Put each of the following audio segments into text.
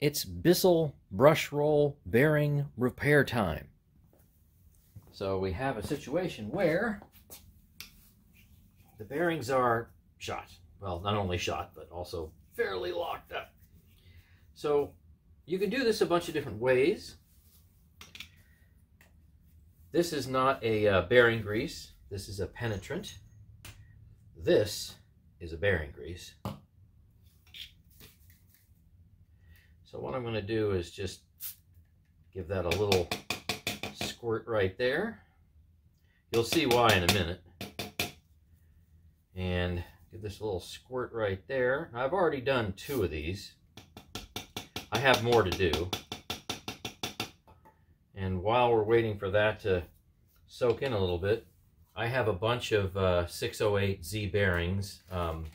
it's Bissell brush roll bearing repair time. So we have a situation where the bearings are shot. Well, not only shot, but also fairly locked up. So you can do this a bunch of different ways. This is not a uh, bearing grease. This is a penetrant. This is a bearing grease. So what I'm going to do is just give that a little squirt right there. You'll see why in a minute. And give this a little squirt right there. I've already done two of these. I have more to do. And while we're waiting for that to soak in a little bit, I have a bunch of uh, 608Z bearings. Um,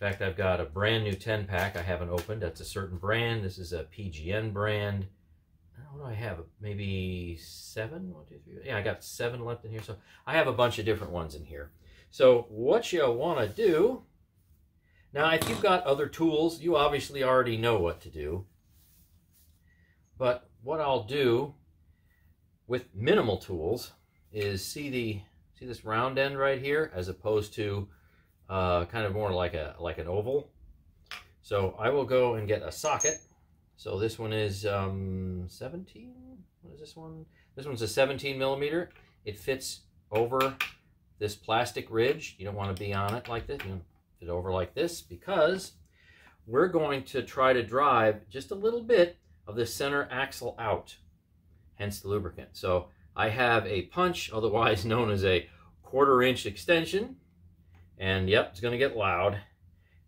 in fact, I've got a brand new 10 pack I haven't opened. That's a certain brand. This is a PGN brand. What do I have? Maybe seven? One, two, three. Yeah, I got seven left in here. So I have a bunch of different ones in here. So what you want to do, now if you've got other tools, you obviously already know what to do. But what I'll do with minimal tools is see the see this round end right here as opposed to uh, kind of more like a like an oval. So I will go and get a socket. So this one is um, 17. What is this one? This one's a 17 millimeter. It fits over this plastic ridge. You don't want to be on it like this. You fit over like this because we're going to try to drive just a little bit of the center axle out, hence the lubricant. So I have a punch, otherwise known as a quarter inch extension. And yep, it's going to get loud.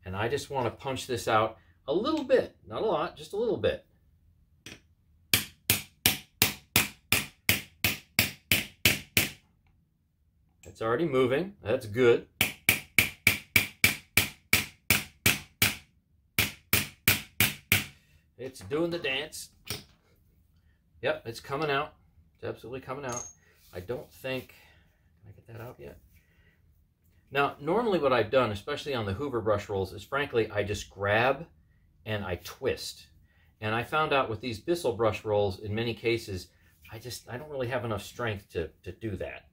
And I just want to punch this out a little bit, not a lot, just a little bit. It's already moving. That's good. It's doing the dance. Yep, it's coming out. It's absolutely coming out. I don't think, can I get that out yet? Now, normally what I've done, especially on the Hoover brush rolls, is frankly, I just grab and I twist. And I found out with these Bissell brush rolls, in many cases, I just, I don't really have enough strength to, to do that.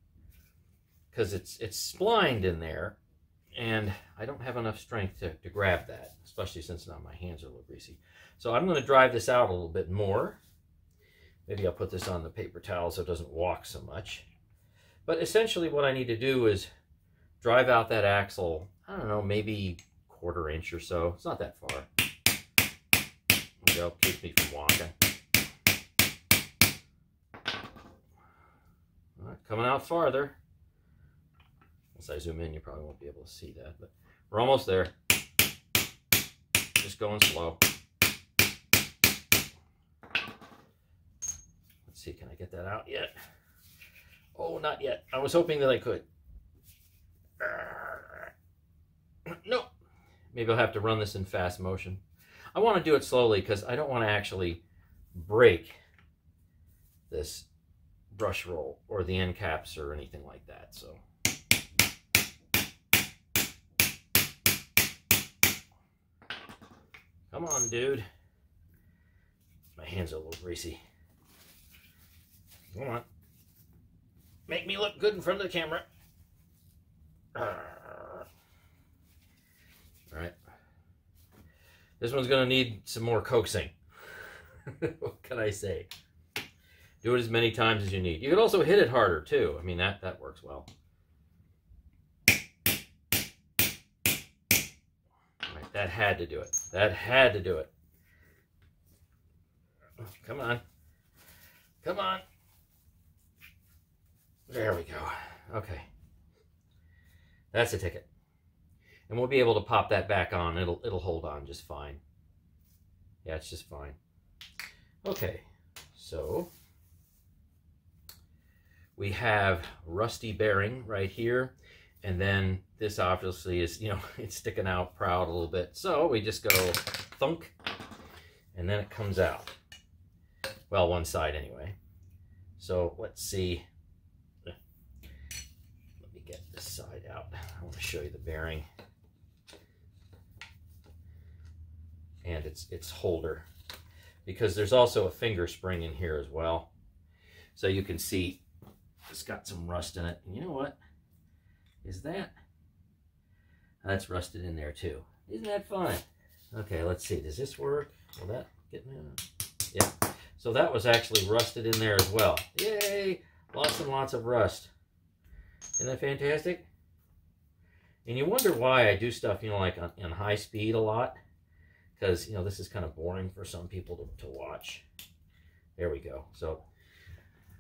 Because it's, it's splined in there, and I don't have enough strength to, to grab that, especially since now my hands are a little greasy. So I'm going to drive this out a little bit more. Maybe I'll put this on the paper towel so it doesn't walk so much. But essentially what I need to do is drive out that axle, I don't know, maybe quarter inch or so. It's not that far. Go, keeps me from walking. Right, coming out farther. Once I zoom in, you probably won't be able to see that, but we're almost there. Just going slow. Let's see, can I get that out yet? Oh, not yet. I was hoping that I could. No. Maybe I'll have to run this in fast motion. I want to do it slowly because I don't want to actually break this brush roll or the end caps or anything like that. So. Come on, dude. My hands are a little greasy. Come on. Make me look good in front of the camera. All right. This one's going to need some more coaxing. what can I say? Do it as many times as you need. You can also hit it harder, too. I mean, that, that works well. Right, that had to do it. That had to do it. Come on. Come on. There we go. Okay. That's a ticket. And we'll be able to pop that back on. It'll it'll hold on just fine. Yeah, it's just fine. Okay, so we have rusty bearing right here. And then this obviously is, you know, it's sticking out proud a little bit. So we just go thunk, and then it comes out. Well, one side anyway. So let's see Let me get this side out. I want to show you the bearing and its its holder. because there's also a finger spring in here as well. So you can see it's got some rust in it. And you know what? Is that? That's rusted in there too. Isn't that fun? Okay, let's see. Does this work? Will that get me? Yeah. So that was actually rusted in there as well. Yay! Lots and lots of rust. Isn't that fantastic? And you wonder why I do stuff, you know, like on high speed a lot. Because, you know, this is kind of boring for some people to, to watch. There we go. So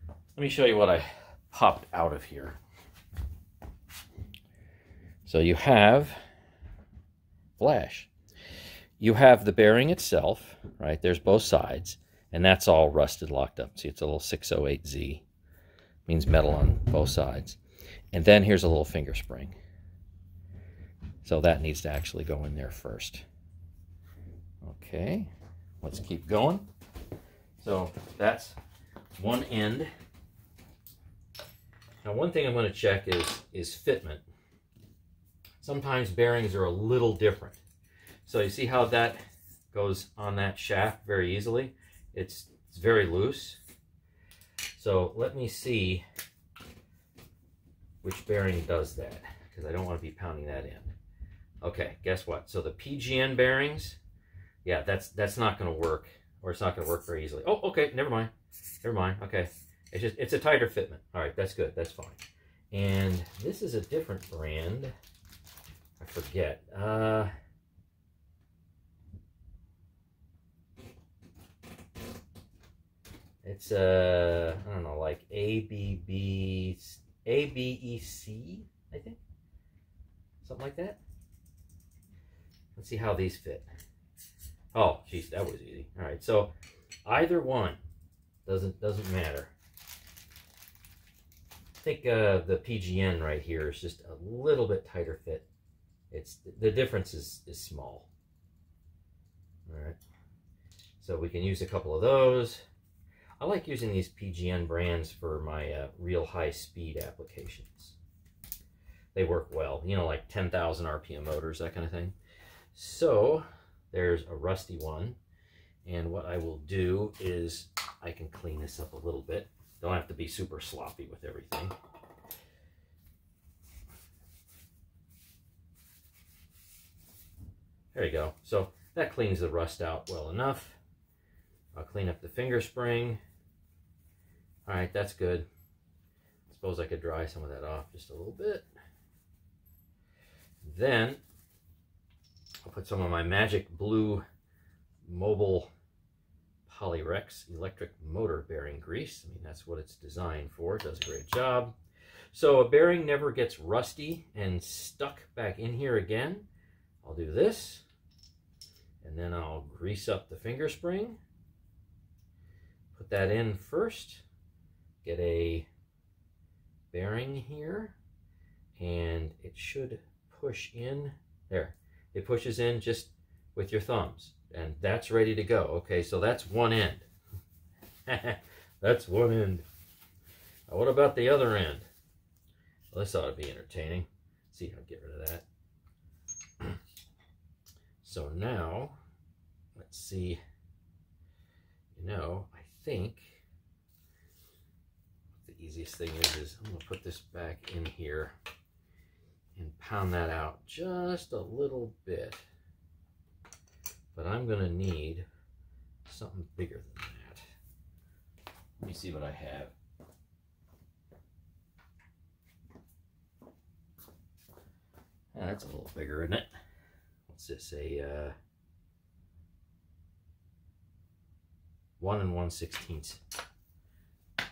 let me show you what I popped out of here. So you have flash. You have the bearing itself, right? There's both sides, and that's all rusted locked up. See, it's a little 608Z. Means metal on both sides. And then here's a little finger spring. So that needs to actually go in there first. Okay, let's keep going. So that's one end. Now one thing I'm going to check is, is fitment. Sometimes bearings are a little different. So you see how that goes on that shaft very easily? It's, it's very loose. So let me see which bearing does that because I don't want to be pounding that in. Okay, guess what? So the PGN bearings, yeah, that's that's not going to work or it's not going to work very easily. Oh, okay, never mind. Never mind. Okay. It's just it's a tighter fitment. All right, that's good. That's fine. And this is a different brand. I forget. Uh It's uh I don't know, like A B B A B E C, I think. Something like that. Let's see how these fit. Oh, geez, that was easy. All right, so either one doesn't doesn't matter. I think uh, the PGN right here is just a little bit tighter fit. It's the difference is is small. All right, so we can use a couple of those. I like using these PGN brands for my uh, real high speed applications. They work well, you know, like 10,000 RPM motors, that kind of thing. So there's a rusty one. And what I will do is I can clean this up a little bit. Don't have to be super sloppy with everything. There you go. So that cleans the rust out well enough. I'll clean up the finger spring. All right, that's good. I suppose I could dry some of that off just a little bit. Then I'll put some of my Magic Blue Mobil Polyrex electric motor bearing grease. I mean, that's what it's designed for. It does a great job. So a bearing never gets rusty and stuck back in here again. I'll do this, and then I'll grease up the finger spring. Put that in first get a bearing here and it should push in there it pushes in just with your thumbs and that's ready to go. Okay so that's one end. That's one end. Now, what about the other end? Well, this ought to be entertaining. Let's see how I get rid of that. So now let's see. You know I think the easiest thing is, is I'm going to put this back in here and pound that out just a little bit. But I'm to need something bigger than that. Let me see what I have. that's a little bigger, isn't it? What's this? A uh, one and one sixteenth.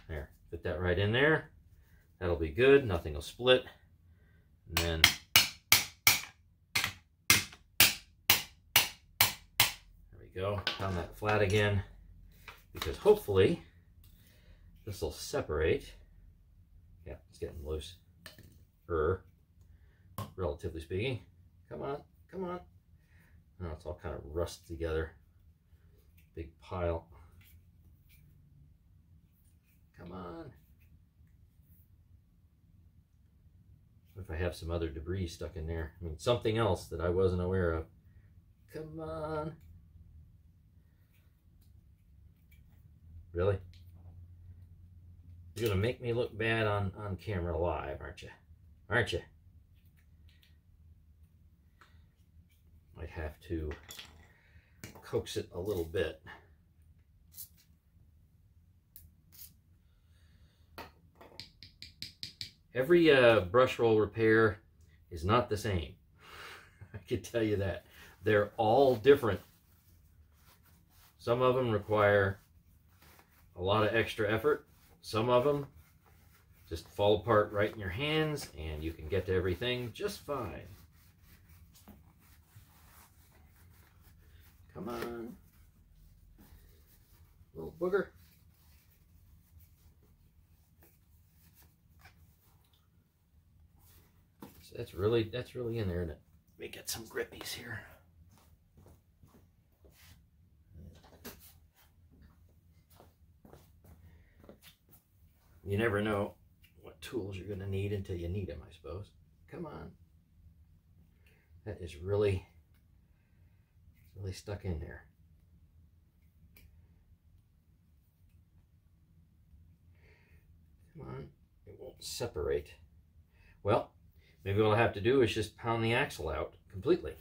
There. Fit that right in there. That'll be good. Nothing will split. And then there we go. Pound that flat again because hopefully this will separate. Yeah, it's getting loose. Er, relatively speaking. Come on, come on. Now it's all kind of rust together. Big pile. Come on. If I have some other debris stuck in there? I mean, something else that I wasn't aware of. Come on. Really? You're gonna make me look bad on, on camera live, aren't you? Aren't you? Might have to coax it a little bit. Every uh, brush roll repair is not the same. I can tell you that. They're all different. Some of them require a lot of extra effort. Some of them just fall apart right in your hands and you can get to everything just fine. Come on. Little booger. So that's really that's really in there, isn't it? Let me get some grippies here. You never know what tools you're going to need until you need them, I suppose. Come on. That is really, really stuck in there. Come on. It won't separate. Well, maybe all I'll have to do is just pound the axle out completely.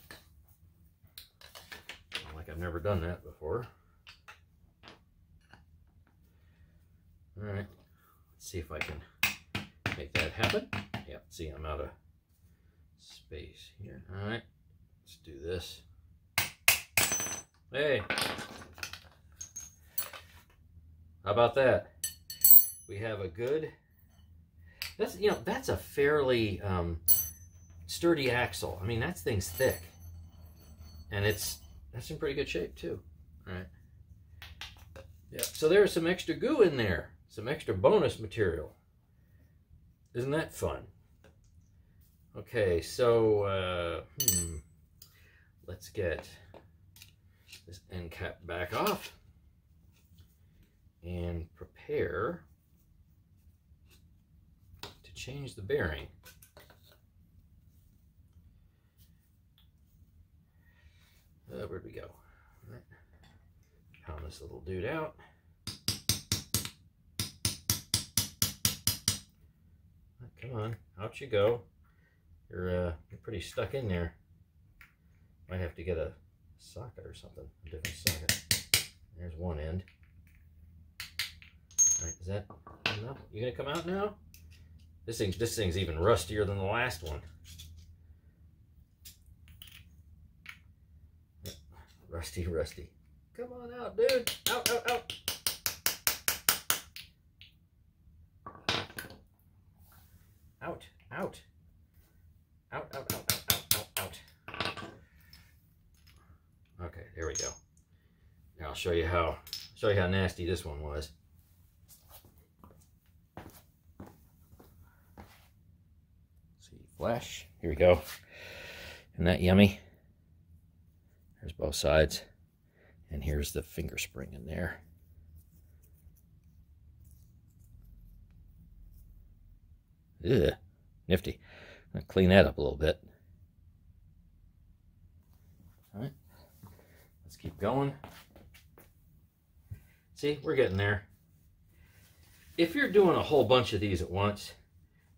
Like I've never done that before. All right let's see if I can make that happen. Yep, see I'm out of space here. All right, let's do this. Hey, how about that? We have a good, that's, you know, that's a fairly um, sturdy axle. I mean, that thing's thick. And it's, that's in pretty good shape too. All right. Yeah, so there's some extra goo in there some extra bonus material. Isn't that fun? Okay, so, uh, hmm, let's get this end cap back off and prepare to change the bearing. Uh, where'd we go? Pound this little dude out. Come on, out you go. You're uh, you're pretty stuck in there. Might have to get a socket or something, a different socket. There's one end. All right, is that enough? You gonna come out now? This thing's this thing's even rustier than the last one. Rusty, rusty. Come on out, dude. Out, out, out. Out, out. Out, out, out, out, out, out, out. Okay, there we go. Now I'll show you how show you how nasty this one was. See, flash. Here we go. Isn't that yummy? There's both sides. And here's the finger spring in there. Ugh, nifty. I'm gonna clean that up a little bit. All right, let's keep going. See, we're getting there. If you're doing a whole bunch of these at once,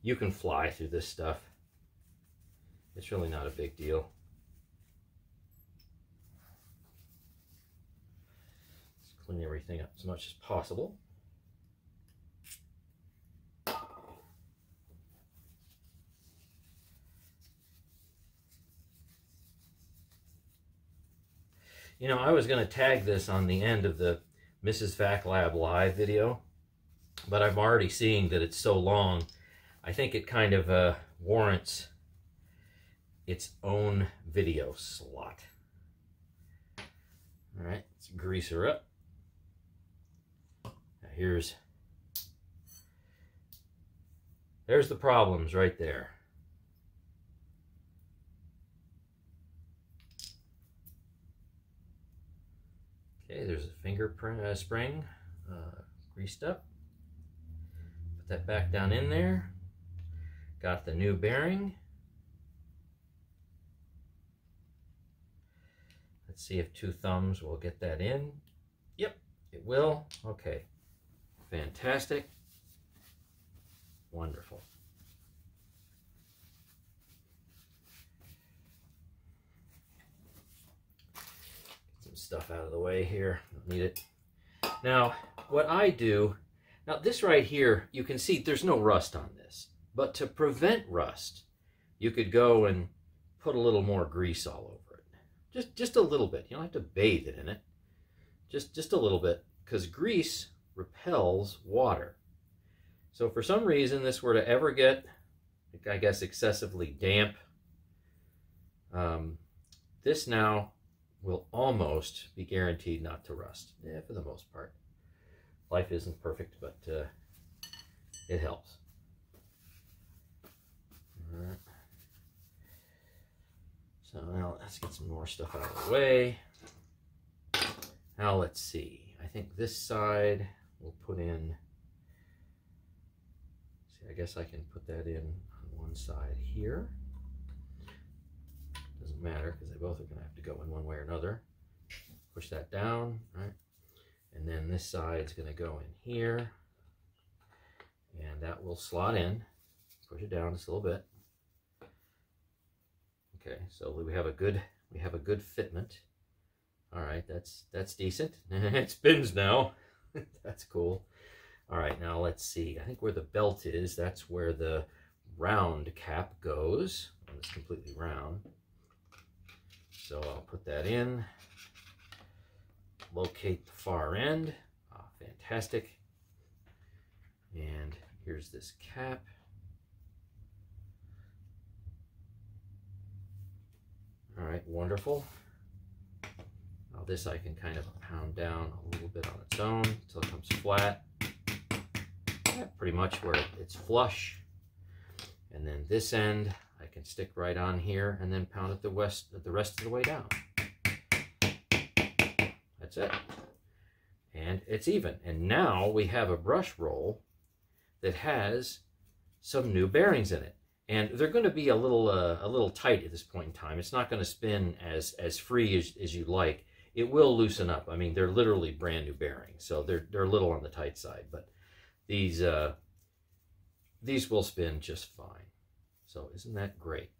you can fly through this stuff. It's really not a big deal. Clean everything up as much as possible. You know, I was going to tag this on the end of the Mrs. Vac Lab live video, but I'm already seeing that it's so long. I think it kind of uh, warrants its own video slot. All right, let's grease her up. Here's, there's the problems right there. Okay, there's a fingerprint uh, spring uh, greased up. Put that back down in there. Got the new bearing. Let's see if two thumbs will get that in. Yep, it will. Okay, fantastic. Wonderful. Get some stuff out of the way here. Don't need it. Now, what I do, now this right here, you can see there's no rust on this. But to prevent rust, you could go and put a little more grease all over it. Just, just a little bit. You don't have to bathe it in it. Just, just a little bit. Because grease repels water. So for some reason this were to ever get, I guess, excessively damp, um, this now will almost be guaranteed not to rust, yeah, for the most part. Life isn't perfect, but uh, it helps. All right. So now let's get some more stuff out of the way. Now let's see. I think this side we'll put in, see, I guess I can put that in on one side here. Doesn't matter because they both are going to have to go in one way or another. Push that down, right? And then this side's going to go in here. And that will slot in. Push it down just a little bit. Okay, so we have a good we have a good fitment. All right, that's that's decent. it spins now. that's cool. All right, now let's see. I think where the belt is, that's where the round cap goes. It's completely round. So I'll put that in. Locate the far end. Oh, fantastic. And here's this cap. All right, wonderful. Now this I can kind of pound down a little bit on its own until it comes flat. Yeah, pretty much where it's flush. And then this end I can stick right on here and then pound it the, west, the rest of the way down. That's it. And it's even. And now we have a brush roll that has some new bearings in it and they're going to be a little uh, a little tight at this point in time. It's not going to spin as as free as, as you like. It will loosen up. I mean, they're literally brand new bearings, so they're they're a little on the tight side, but these uh, these will spin just fine. So isn't that great?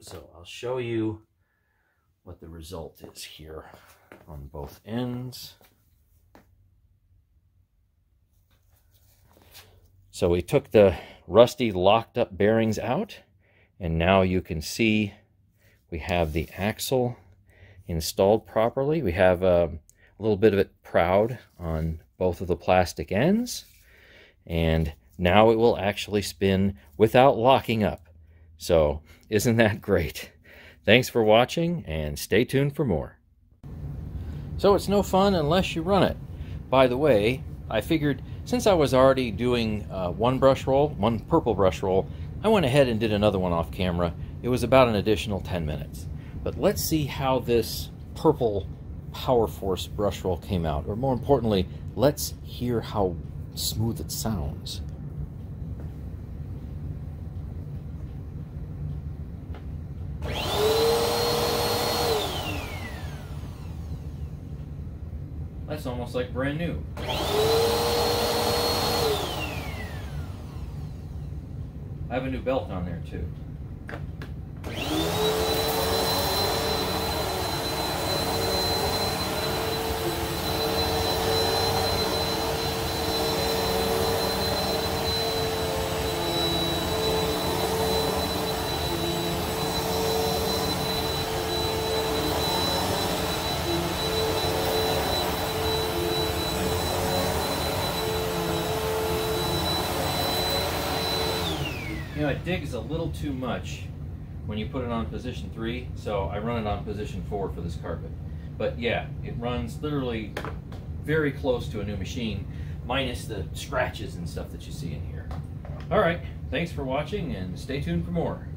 So I'll show you what the result is here on both ends. So we took the rusty locked up bearings out and now you can see we have the axle installed properly. We have uh, a little bit of it proud on both of the plastic ends and now it will actually spin without locking up. So isn't that great? Thanks for watching and stay tuned for more. So it's no fun unless you run it. By the way, I figured since I was already doing uh, one brush roll, one purple brush roll, I went ahead and did another one off camera. It was about an additional 10 minutes. But let's see how this purple Power Force brush roll came out. Or more importantly, let's hear how smooth it sounds. That's almost like brand new. I have a new belt on there too. You know, it digs a little too much when you put it on position three, so I run it on position four for this carpet. But yeah, it runs literally very close to a new machine, minus the scratches and stuff that you see in here. All right, thanks for watching and stay tuned for more.